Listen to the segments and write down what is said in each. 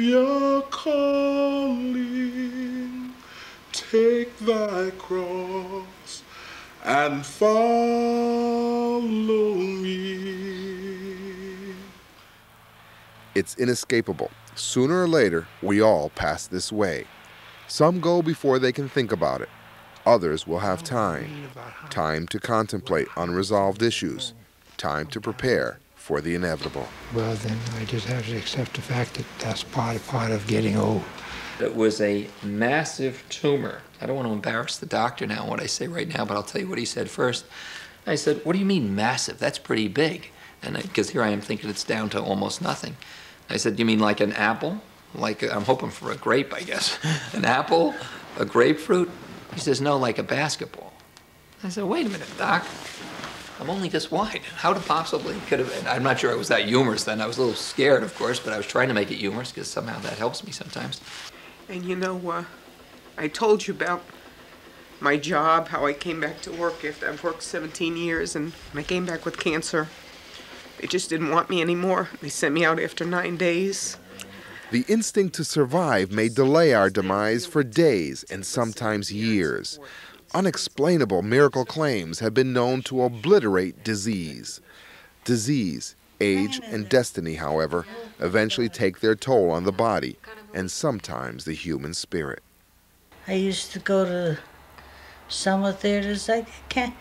You're calling, take thy cross and follow me. It's inescapable. Sooner or later, we all pass this way. Some go before they can think about it. Others will have time. Time to contemplate unresolved issues. Time to prepare for the inevitable. Well, then I just have to accept the fact that that's part of, part of getting old. It was a massive tumor. I don't want to embarrass the doctor now what I say right now, but I'll tell you what he said first. I said, What do you mean massive? That's pretty big. And because here I am thinking it's down to almost nothing. I said, You mean like an apple? Like I'm hoping for a grape, I guess. an apple? A grapefruit? He says, No, like a basketball. I said, Wait a minute, Doc. I'm only this wide. How to possibly could have been? I'm not sure I was that humorous then. I was a little scared, of course, but I was trying to make it humorous because somehow that helps me sometimes. And you know, uh, I told you about my job, how I came back to work after I've worked 17 years, and I came back with cancer. They just didn't want me anymore. They sent me out after nine days. The instinct to survive may delay our demise for days and sometimes years unexplainable miracle claims have been known to obliterate disease. Disease, age, and destiny, however, eventually take their toll on the body and sometimes the human spirit. I used to go to summer theaters. I can't,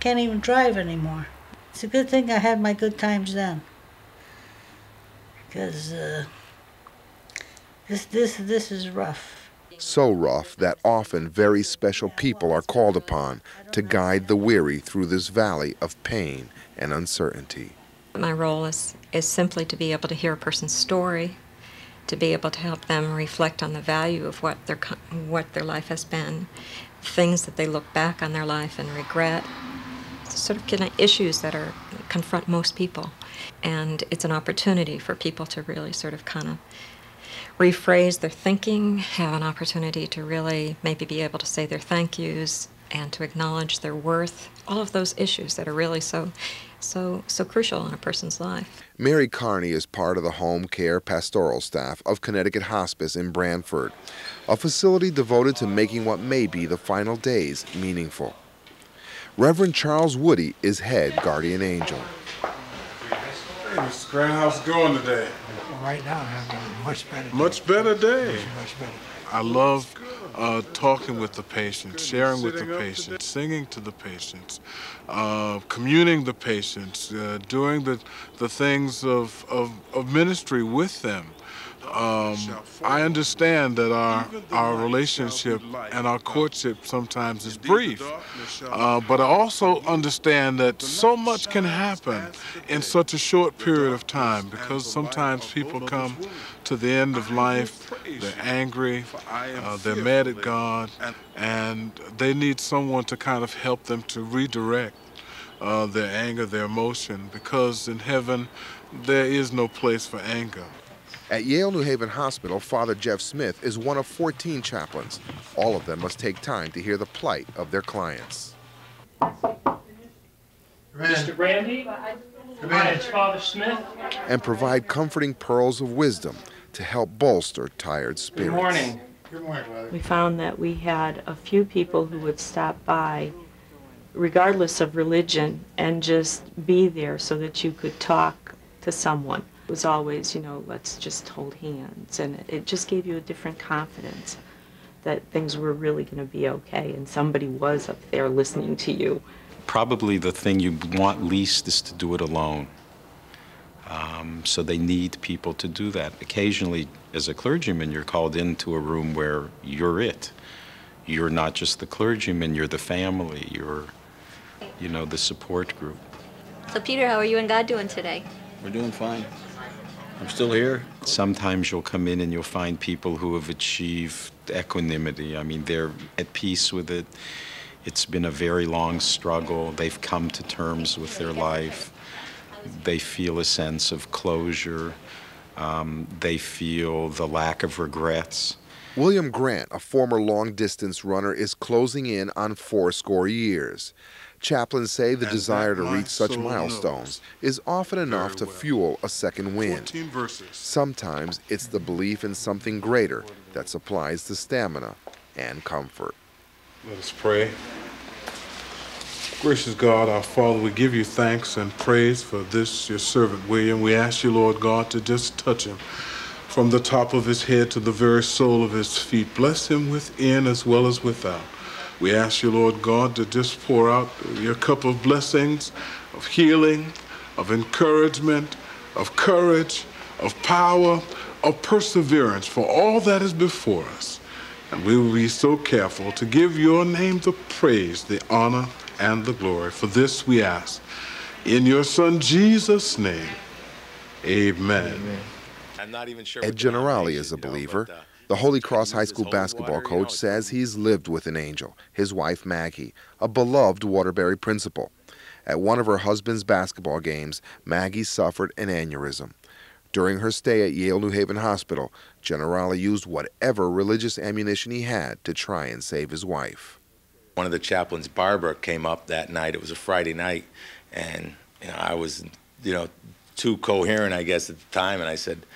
can't even drive anymore. It's a good thing I had my good times then. Because uh, this, this, this is rough so rough that often very special people are called upon to guide the weary through this valley of pain and uncertainty. My role is, is simply to be able to hear a person's story, to be able to help them reflect on the value of what their, what their life has been, things that they look back on their life and regret, sort of issues that are confront most people. And it's an opportunity for people to really sort of kind of rephrase their thinking, have an opportunity to really maybe be able to say their thank yous and to acknowledge their worth, all of those issues that are really so so so crucial in a person's life. Mary Carney is part of the home care pastoral staff of Connecticut Hospice in Branford, a facility devoted to making what may be the final days meaningful. Reverend Charles Woody is head guardian angel. Hey, Mr. Grant, how's it going today? right now, having a much better day. Much better day. Much better. I love uh, talking with the patients, sharing with the patients, singing to the patients, uh, communing the patients, uh, doing the, the things of, of, of ministry with them. Um, I understand that our our relationship and our courtship sometimes is brief, uh, but I also understand that so much can happen in such a short period of time because sometimes people come to the end of life, they're angry, uh, they're mad at God, and they need someone to kind of help them to redirect uh, their anger, their emotion, because in heaven there is no place for anger. At Yale New Haven Hospital, Father Jeff Smith is one of 14 chaplains. All of them must take time to hear the plight of their clients. Mr. Brandy, Hi, it's Father Smith. And provide comforting pearls of wisdom to help bolster tired spirits. Good morning. Good morning, Father. We found that we had a few people who would stop by, regardless of religion, and just be there so that you could talk to someone. It was always, you know, let's just hold hands. And it just gave you a different confidence that things were really going to be okay and somebody was up there listening to you. Probably the thing you want least is to do it alone. Um, so they need people to do that. Occasionally, as a clergyman, you're called into a room where you're it. You're not just the clergyman, you're the family, you're, you know, the support group. So, Peter, how are you and God doing today? We're doing fine. I'm still here. Sometimes you'll come in and you'll find people who have achieved equanimity. I mean, they're at peace with it. It's been a very long struggle. They've come to terms with their life. They feel a sense of closure. Um, they feel the lack of regrets. William Grant, a former long distance runner, is closing in on fourscore years. Chaplains say the And desire to reach such milestones is often enough to well. fuel a second wind. Sometimes it's the belief in something greater that supplies the stamina and comfort. Let us pray. Gracious God, our Father, we give you thanks and praise for this, your servant William. We ask you, Lord God, to just touch him from the top of his head to the very sole of his feet. Bless him within as well as without. We ask you, Lord God, to just pour out your cup of blessings, of healing, of encouragement, of courage, of power, of perseverance for all that is before us. And we will be so careful to give your name the praise, the honor, and the glory. For this we ask. In your Son Jesus' name, amen. I'm not even sure. Ed Generali is a you know, believer. but, uh, The Holy Cross High School basketball water, you know, coach says he's lived with an angel, his wife Maggie, a beloved Waterbury principal. At one of her husband's basketball games, Maggie suffered an aneurysm. During her stay at Yale New Haven Hospital, Generali used whatever religious ammunition he had to try and save his wife. one of the chaplains, Barbara, came up that night. It was a Friday night, and you know I was, you know, too coherent, I guess, at the time, and I said,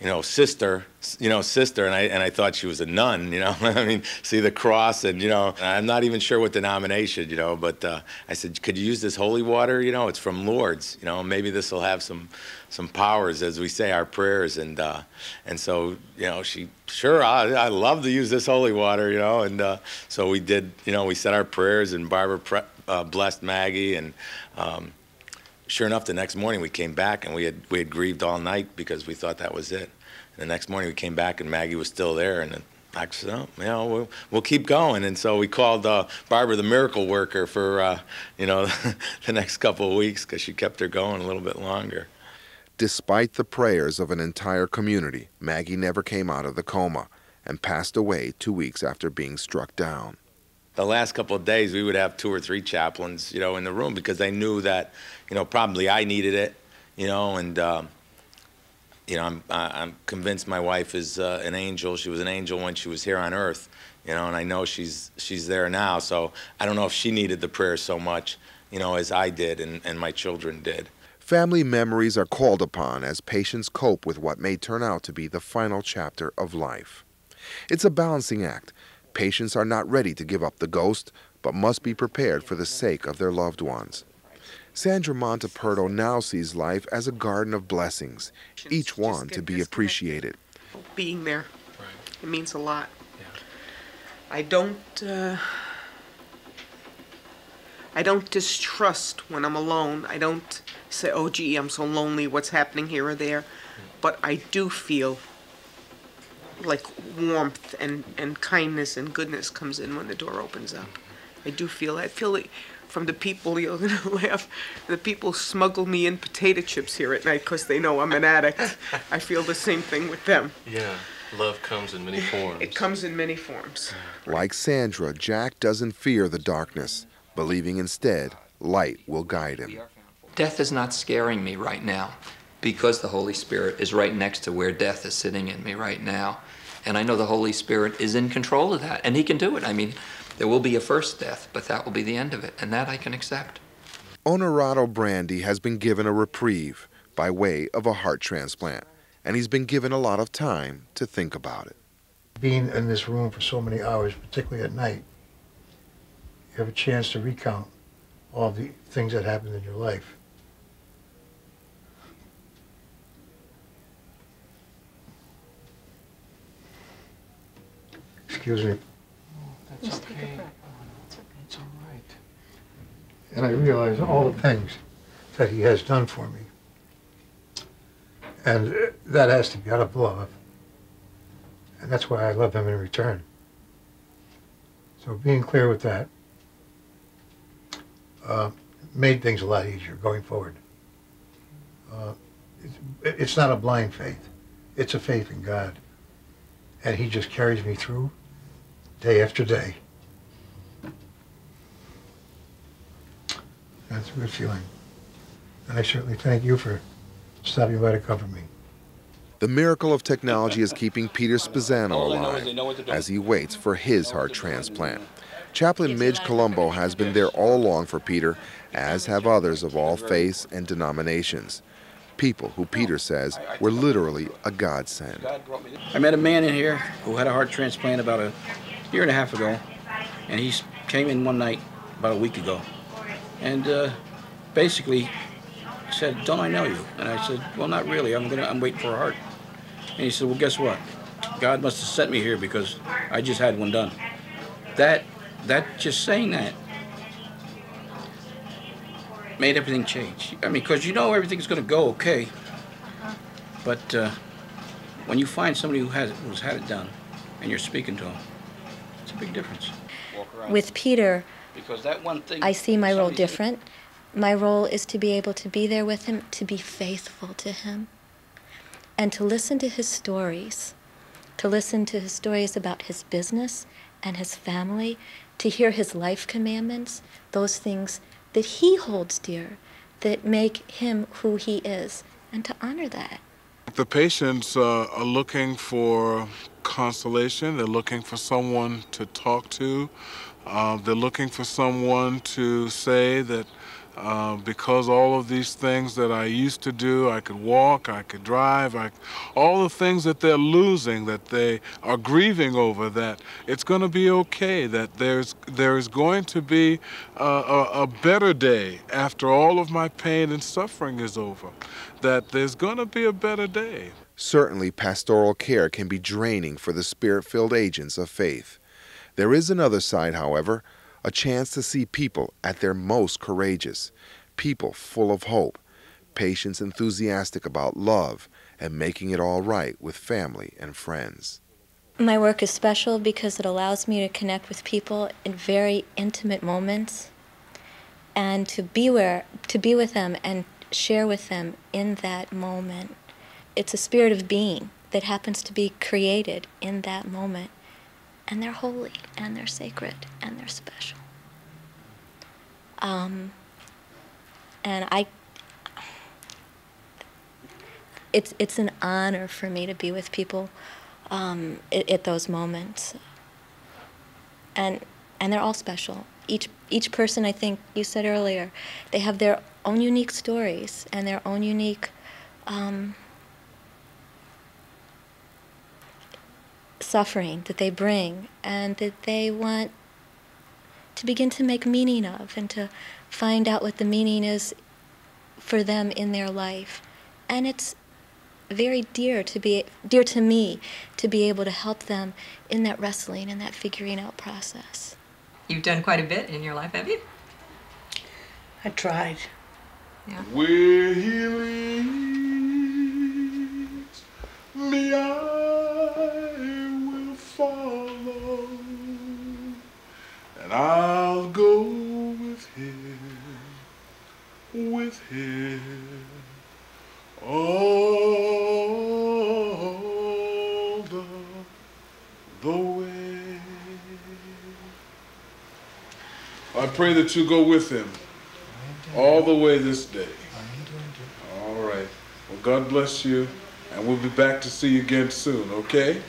you know, sister, you know, sister, and I and I thought she was a nun, you know. I mean, see the cross, and you know, I'm not even sure what denomination, you know, but uh, I said, could you use this holy water? You know, it's from Lourdes, you know, maybe this will have some some powers as we say our prayers, and uh, and so you know, she sure I I love to use this holy water, you know, and uh, so we did, you know, we said our prayers, and Barbara pre- uh, blessed Maggie, and. Um, sure enough, the next morning we came back and we had we had grieved all night because we thought that was it. And the next morning we came back and Maggie was still there, and I said, "Oh, you know, we'll, we'll keep going." And so we called uh, Barbara the miracle worker for uh, you know the next couple of weeks because she kept her going a little bit longer. Despite the prayers of an entire community, Maggie never came out of the coma and passed away two weeks after being struck down. The last couple of days we would have two or three chaplains, you know, in the room because they knew that, you know, probably I needed it, you know, and um, you know, I'm I'm convinced my wife is uh, an angel. She was an angel when she was here on earth, you know, and I know she's she's there now. So I don't know if she needed the prayer so much, you know, as I did and, and my children did. Family memories are called upon as patients cope with what may turn out to be the final chapter of life. It's a balancing act. Patients are not ready to give up the ghost, but must be prepared for the sake of their loved ones. Sandra Monteperto now sees life as a garden of blessings, each one to be appreciated. being there. It means a lot. I don't. Uh, I don't distrust when I'm alone. I don't say, "Oh, gee, I'm so lonely. What's happening here or there?" But I do feel like warmth and and kindness and goodness comes in when the door opens up. I do feel. I feel it from the people. You're gonna laugh. The people smuggle me in potato chips here at night because they know I'm an addict. I feel the same thing with them. Yeah, love comes in many forms. It comes in many forms. Like Sandra, Jack doesn't fear the darkness, believing instead light will guide him. Death is not scaring me right now because the Holy Spirit is right next to where death is sitting in me right now. And I know the Holy Spirit is in control of that, and He can do it. I mean, there will be a first death, but that will be the end of it, and that I can accept. Honorado Brandy has been given a reprieve by way of a heart transplant, and he's been given a lot of time to think about it. Being in this room for so many hours, particularly at night, you have a chance to recount all the things that happened in your life. Excuse me. That's okay. It's all right. And I realize all the things that he has done for me. And uh, that has to be out of love. And that's why I love him in return. So being clear with that uh, made things a lot easier going forward. Uh, it's, it's not a blind faith. It's a faith in God. And he just carries me through day after day. That's a good feeling. And I certainly thank you for stopping by to cover me. The miracle of technology is keeping Peter Spizzano All I know is they know what alive as he waits for his heart transplant. Chaplain Midge Colombo has been there all along for Peter, as have others of all faiths and denominations. People who Peter says were literally a godsend. I met a man in here who had a heart transplant about a year and a half ago, and he came in one night about a week ago, and uh, basically said, "Don't I know you?" And I said, "Well, not really. I'm gonna. I'm waiting for a heart." And he said, "Well, guess what? God must have sent me here because I just had one done." That, that just saying that made everything change. I mean, because you know everything's to go okay, but uh, when you find somebody who has who's had it done, and you're speaking to them, big difference. With Peter, Because that one thing. I see my role somebody said- different. My role is to be able to be there with him, to be faithful to him, and to listen to his stories, to listen to his stories about his business and his family, to hear his life commandments, those things that he holds dear, that make him who he is, and to honor that. The patients uh, are looking for consolation. They're looking for someone to talk to. Uh, they're looking for someone to say that uh, because all of these things that I used to do, I could walk, I could drive, I, all the things that they're losing, that they are grieving over, that it's going to be okay, that there's there is going to be a, a, a better day after all of my pain and suffering is over, that there's going to be a better day. Certainly, pastoral care can be draining for the spirit filled agents of faith. There is another side, however, a chance to see people at their most courageous, people full of hope, patients enthusiastic about love and making it all right with family and friends. My work is special because it allows me to connect with people in very intimate moments and to be where to be with them and share with them in that moment. It's a spirit of being that happens to be created in that moment. And they're holy and they're sacred and they're special. Um, and I it's it's an honor for me to be with people um, at, at those moments. And and they're all special. Each each person, I think you said earlier, they have their own unique stories and their own unique um, suffering that they bring and that they want to begin to make meaning of and to find out what the meaning is for them in their life. And it's very dear to be dear to me to be able to help them in that wrestling and that figuring out process. You've done quite a bit in your life, have you? I tried. Yeah. Where he leads me, I will follow, and I'll go with him, the way. I pray that you go with him all the way this day. All right. Well, God bless you, and we'll be back to see you again soon, okay?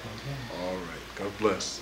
All right. God bless.